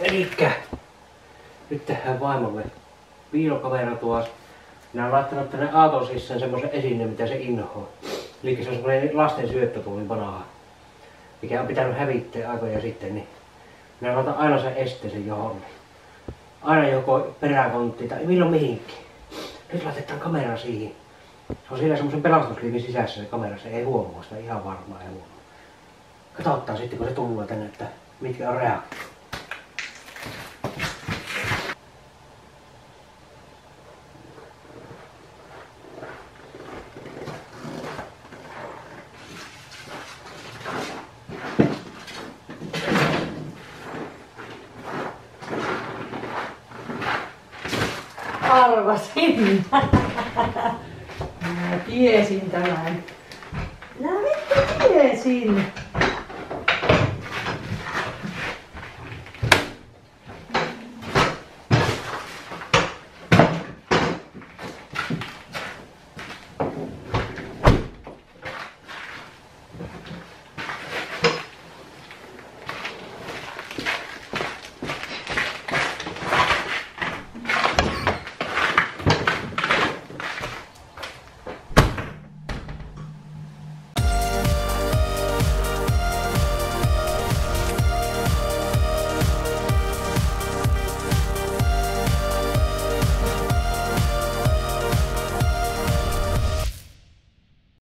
Elikkä nyt tehdään vaimolle piilokamera tuossa. Minä olen laittanut tänne auton sisään semmoisen esineen, mitä se inhoaa. Eli se on semmoinen lasten syöttötuoli vanha, mikä on pitänyt hävittää aikoja sitten, niin minä laitan aina sen esteeseen johon. Aina joko peräkontti tai milloin mihinkin. Nyt laitetaan kamera siihen. Se on siellä semmoisen pelastusliivin sisässä se kamera, se ei huomaa sitä ihan varmaan ei huomaa. Katsotaan sitten kun se tulee tänne, että mitkä on reaktiot. Arvasin. Mä tiesin tämän. Mä vittu tiesin.